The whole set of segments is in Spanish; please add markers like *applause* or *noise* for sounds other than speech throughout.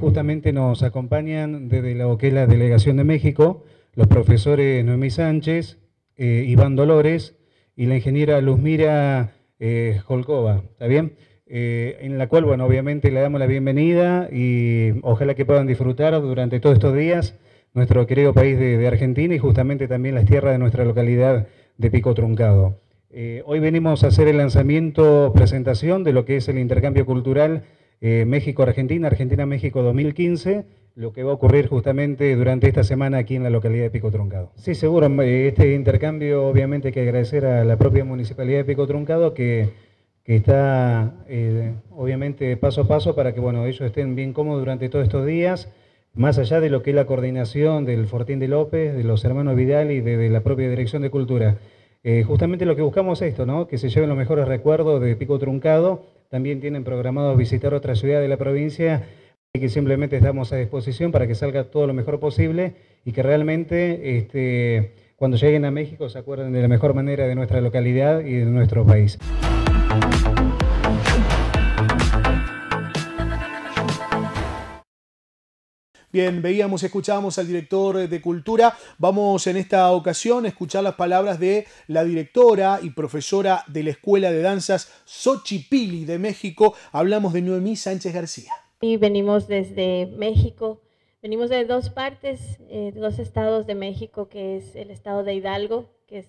justamente nos acompañan desde lo que es la Delegación de México, los profesores Noemí Sánchez, eh, Iván Dolores y la ingeniera Luzmira eh, ¿está bien? Eh, en la cual, bueno, obviamente le damos la bienvenida y ojalá que puedan disfrutar durante todos estos días nuestro querido país de, Argentina y justamente también las tierras de nuestra localidad de Pico Truncado. hoy venimos a hacer el lanzamiento, presentación de lo que es el intercambio cultural eh, México-Argentina, Argentina-México 2015, lo que va a ocurrir justamente durante esta semana aquí en la localidad de Pico Truncado. Sí, seguro, eh, este intercambio obviamente hay que agradecer a la propia municipalidad de Pico Truncado que, que está eh, obviamente paso a paso para que bueno, ellos estén bien cómodos durante todos estos días, más allá de lo que es la coordinación del Fortín de López, de los hermanos Vidal y de, la propia Dirección de Cultura. Justamente lo que buscamos es esto, ¿no? que se lleven los mejores recuerdos de Pico Truncado también tienen programado visitar otra ciudad de la provincia y que simplemente estamos a disposición para que salga todo lo mejor posible y que realmente este, cuando lleguen a México se acuerden de la mejor manera de nuestra localidad y de nuestro país. Bien, veíamos, escuchábamos al director de Cultura. Vamos en esta ocasión a escuchar las palabras de la directora y profesora de la Escuela de Danzas Xochipili de México. Hablamos de Noemí Sánchez García. Y venimos desde México. Venimos de dos partes, eh, dos estados de México, que es el estado de Hidalgo, que es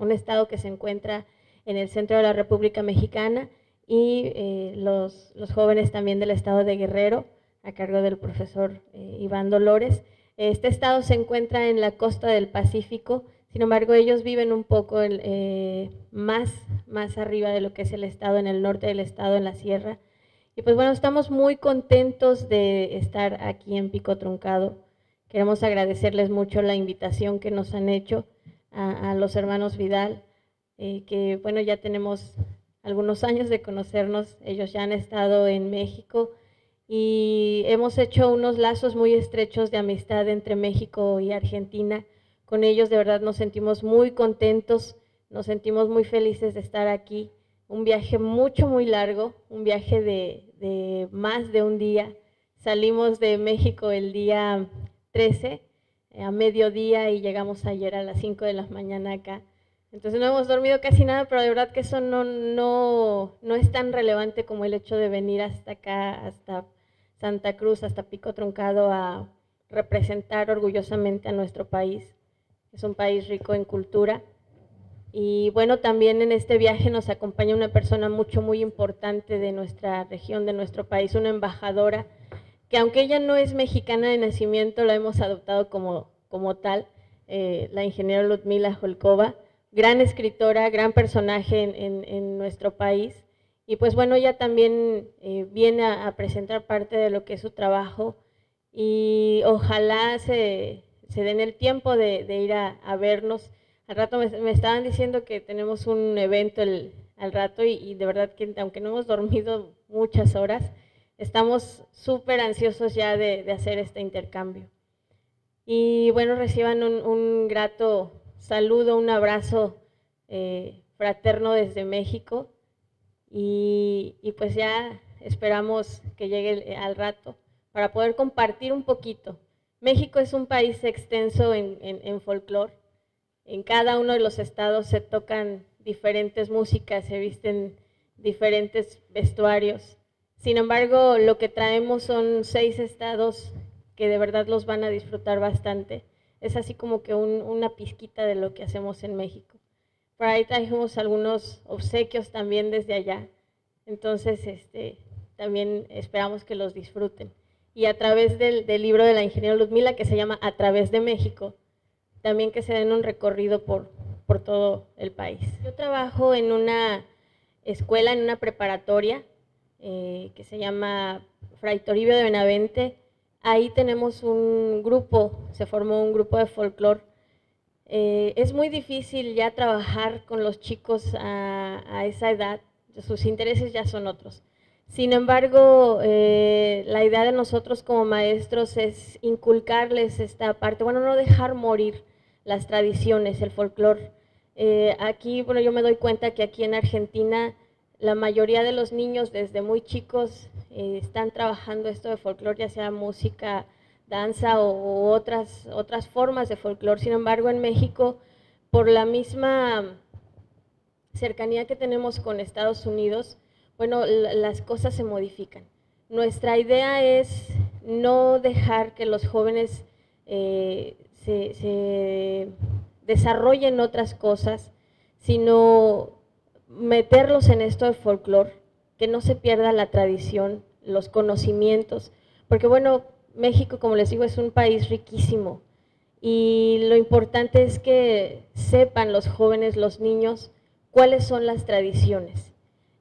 un estado que se encuentra en el centro de la República Mexicana, y eh, los jóvenes también del estado de Guerrero a cargo del profesor eh, Iván Dolores. Este estado se encuentra en la costa del Pacífico, sin embargo ellos viven un poco eh, más, más arriba de lo que es el estado, en el norte del estado, en la sierra. Y pues bueno, estamos muy contentos de estar aquí en Pico Truncado. Queremos agradecerles mucho la invitación que nos han hecho a, los hermanos Vidal, eh, que bueno, ya tenemos algunos años de conocernos, ellos ya han estado en México, y hemos hecho unos lazos muy estrechos de amistad entre México y Argentina. Con ellos de verdad nos sentimos muy contentos, nos sentimos muy felices de estar aquí. Un viaje mucho, muy largo, un viaje de, más de un día. Salimos de México el día 13 eh, a mediodía y llegamos ayer a las 5 de la mañana acá. Entonces no hemos dormido casi nada, pero de verdad que eso no, no, no es tan relevante como el hecho de venir hasta acá, hasta Santa Cruz hasta Pico Truncado a representar orgullosamente a nuestro país. Es un país rico en cultura. Y bueno, también en este viaje nos acompaña una persona mucho, muy importante de nuestra región, de nuestro país, una embajadora, que aunque ella no es mexicana de nacimiento, la hemos adoptado como, como tal, eh, la ingeniera Ludmila Jolkova, gran escritora, gran personaje en, en nuestro país y pues bueno, ella también eh, viene a, presentar parte de lo que es su trabajo y ojalá se, se den el tiempo de, ir a, vernos. Al rato me, estaban diciendo que tenemos un evento al rato y, de verdad que aunque no hemos *laughs* dormido muchas horas, estamos súper ansiosos ya de, hacer este intercambio. Y bueno, reciban un, grato saludo, un abrazo eh, fraterno desde México y, pues ya esperamos que llegue al rato para poder compartir un poquito. México es un país extenso en, en, folclore. En cada uno de los estados se tocan diferentes músicas, se visten diferentes vestuarios. Sin embargo, lo que traemos son seis estados que de verdad los van a disfrutar bastante. Es así como que una pizquita de lo que hacemos en México. Por ahí trajimos algunos obsequios también desde allá. Entonces, este, también esperamos que los disfruten. Y a través del, libro de la ingeniera Ludmila, que se llama A través de México, también que se den un recorrido por, por todo el país. Yo trabajo en una escuela, en una preparatoria, eh, que se llama Fray Toribio de Benavente. Ahí tenemos un grupo, se formó un grupo de folclore eh, es muy difícil ya trabajar con los chicos a, esa edad, sus intereses ya son otros. Sin embargo, eh, la idea de nosotros como maestros es inculcarles esta parte, bueno, no dejar morir las tradiciones, el folclore. Eh, aquí, bueno, yo me doy cuenta que aquí en Argentina la mayoría de los niños desde muy chicos eh, están trabajando esto de folclore, ya sea música, danza o, otras, otras formas de folclore. Sin embargo, en México, por la misma cercanía que tenemos con Estados Unidos, bueno, las cosas se modifican. Nuestra idea es no dejar que los jóvenes eh, se, desarrollen otras cosas, sino meterlos en esto de folclore, que no se pierda la tradición, los conocimientos, porque bueno, México, como les digo, es un país riquísimo. Y lo importante es que sepan los jóvenes, los niños, cuáles son las tradiciones.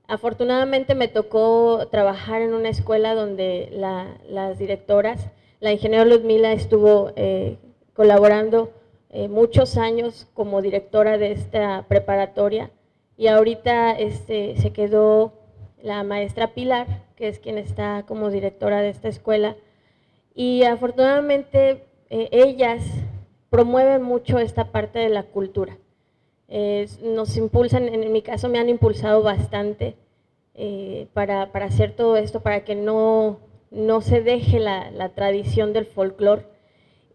Afortunadamente me tocó trabajar en una escuela donde las directoras, la ingeniera Ludmila estuvo eh, colaborando eh, muchos años como directora de esta preparatoria. Y ahorita este, se quedó la maestra Pilar, que es quien está como directora de esta escuela, y afortunadamente eh, ellas promueven mucho esta parte de la cultura. nos impulsan, en mi caso me han impulsado bastante eh, para, hacer todo esto, para que no, no se deje la, la tradición del folclore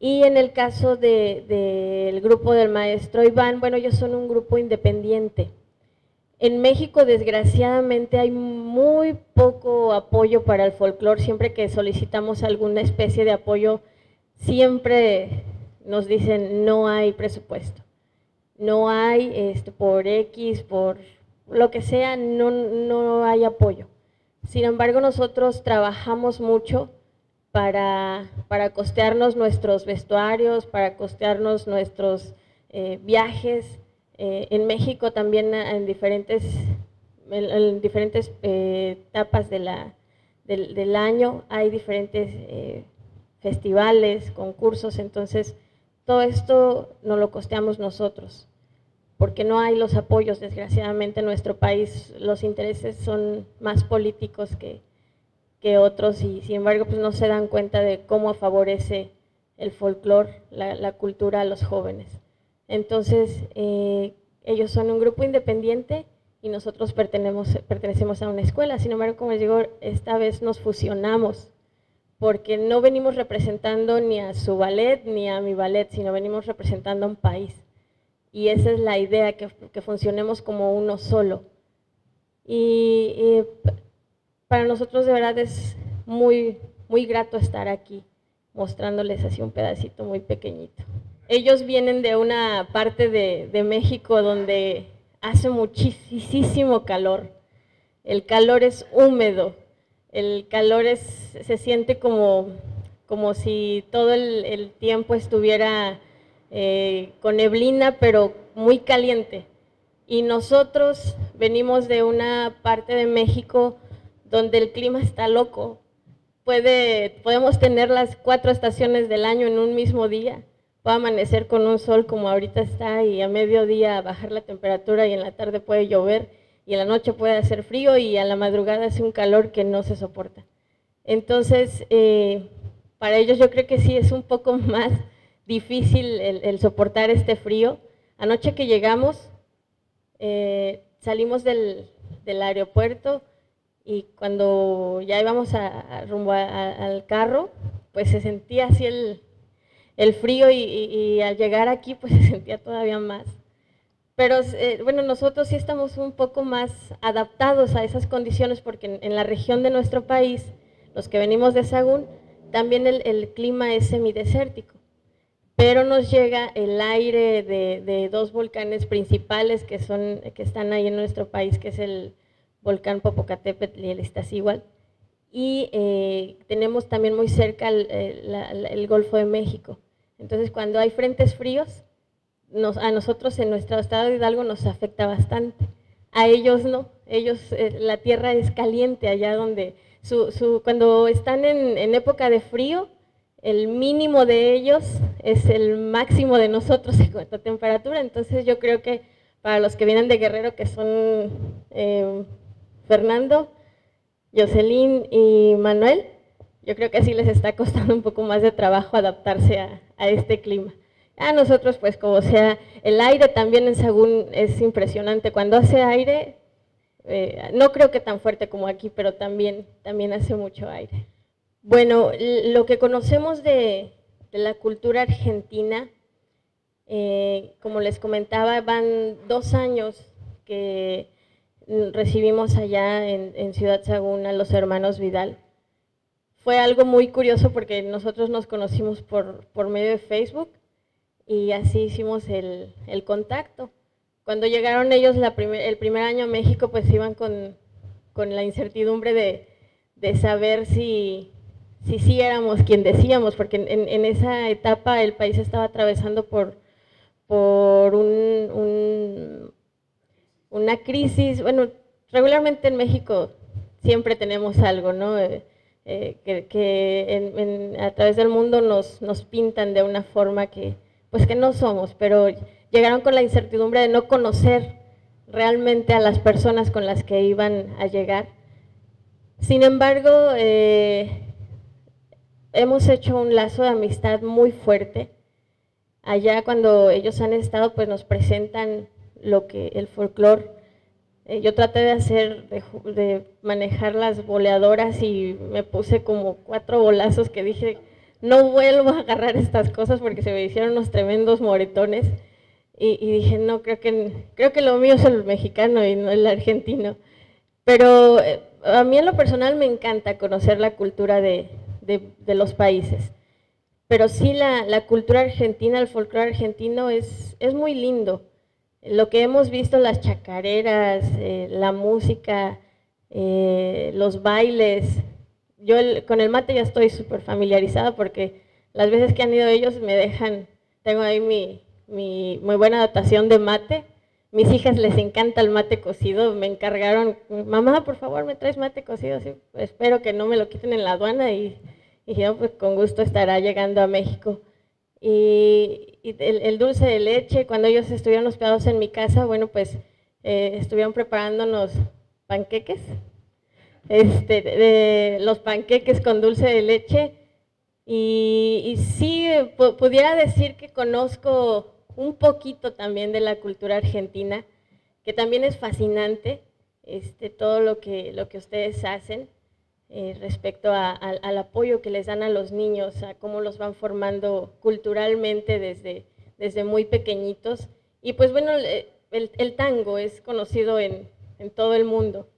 y en el caso del grupo del maestro Iván, bueno, ellos son un grupo independiente. En México, desgraciadamente, hay muy poco apoyo para el folclore. Siempre que solicitamos alguna especie de apoyo, siempre nos dicen no hay presupuesto. No hay este, por X, por lo que sea, no, no hay apoyo. Sin embargo, nosotros trabajamos mucho para, para costearnos nuestros vestuarios, para costearnos nuestros eh, viajes. Eh, en México también en diferentes, en, diferentes eh, etapas de la, del, año hay diferentes festivales, concursos, entonces todo esto nos lo costeamos nosotros, porque no hay los apoyos, desgraciadamente en nuestro país los intereses son más políticos que, que otros y sin embargo pues no se dan cuenta de cómo favorece el folclore, la, cultura a los jóvenes. Entonces, eh, ellos son un grupo independiente y nosotros pertenecemos, a una escuela. Sin embargo, como les digo, esta vez nos fusionamos porque no venimos representando ni a su ballet ni a mi ballet, sino venimos representando a un país. Y esa es la idea, que, que funcionemos como uno solo. Y, y para nosotros de verdad es muy, muy grato estar aquí mostrándoles así un pedacito muy pequeñito. Ellos vienen de una parte de, México donde hace muchísimo calor. El calor es húmedo, el calor es, se siente como, como si todo el, tiempo estuviera eh, con neblina, pero muy caliente. Y nosotros venimos de una parte de México donde el clima está loco. Puede, podemos tener las cuatro estaciones del año en un mismo día. Puede amanecer con un sol como ahorita está y a mediodía bajar la temperatura y en la tarde puede llover y en la noche puede hacer frío y a la madrugada hace un calor que no se soporta. Entonces, eh, para ellos yo creo que sí es un poco *laughs* más difícil el, soportar este frío. Anoche que llegamos, eh, salimos del, aeropuerto, y cuando ya íbamos a, rumbo al carro, pues se sentía así el, el frío y, al llegar aquí pues *laughs* se sentía todavía más. Pero eh, bueno, nosotros sí estamos un poco más adaptados a esas condiciones porque en, la región de nuestro país, los que venimos de Sagún, también el, clima es semidesértico. Pero nos llega el aire de, dos volcanes principales que, son, que están ahí en nuestro país, que es el, volcán Popocatépetl y el Iztaccíhuatl. Y eh, tenemos también muy cerca el, Golfo de México. Entonces, cuando hay frentes fríos, a nosotros en nuestro estado de Hidalgo nos afecta bastante. A ellos no, ellos, eh, la tierra es caliente allá donde, su, cuando están en, en, época de frío, el mínimo de ellos es el máximo de nosotros *laughs* en cuanto a temperatura, entonces yo creo que para los que vienen de Guerrero, que son eh, Fernando, Jocelyn y Manuel, yo creo que así les está costando un poco más de trabajo adaptarse a, este clima. A nosotros, pues como sea, el aire también en Sagún es impresionante. Cuando hace aire, eh, no creo que tan fuerte como aquí, pero también, también hace mucho aire. Bueno, lo que conocemos de, la cultura argentina, eh, como les comentaba, van dos años que recibimos allá en, Ciudad Saguna los hermanos Vidal. Fue algo muy curioso porque nosotros nos conocimos por, por medio de Facebook y así hicimos el, el contacto. Cuando llegaron ellos el primer año a México, pues iban con, la incertidumbre de, saber si, si sí éramos quien decíamos, porque en, esa etapa el país estaba atravesando por, por un, una crisis. Bueno, regularmente en México siempre tenemos algo, ¿no? Eh, que, a través del mundo nos, nos pintan de una forma que, pues que no somos, pero llegaron con la incertidumbre de no conocer realmente a las personas con las que iban a llegar. Sin embargo, eh, hemos hecho un lazo de amistad muy fuerte. Allá cuando ellos han estado, pues nos presentan lo que el folclore. Eh, yo traté de hacer, de, manejar las boleadoras y me puse como cuatro bolazos que dije, no vuelvo a agarrar estas cosas porque se me hicieron unos tremendos moretones. Y, dije, no, creo que, creo que lo mío es el mexicano y no el argentino. Pero eh, a mí en lo personal me encanta conocer la cultura de, de, los países. Pero sí la, la, cultura argentina, el folclore argentino es, es muy lindo. Lo que hemos visto, las chacareras, eh, la música, eh, los bailes. Yo con el mate ya estoy súper familiarizada porque las veces que han ido ellos me dejan, tengo ahí mi, muy buena adaptación de mate. Mis hijas les encanta el mate cocido, me encargaron, mamá, por favor, me traes mate cocido, espero que no me lo quiten en la aduana y, y yo pues con gusto estará llegando a México. Y, el, dulce de leche, cuando ellos estuvieron hospedados en mi casa, bueno, pues eh, estuvieron preparándonos panqueques, este, de, los panqueques con dulce de leche. Y, y sí, pudiera decir que conozco un poquito también de la cultura argentina, que también es fascinante este, todo lo que, lo que ustedes hacen eh, respecto al apoyo que les dan a los niños, a cómo los van formando culturalmente desde, desde muy pequeñitos. Y pues bueno, el, el tango es conocido en, en todo el mundo.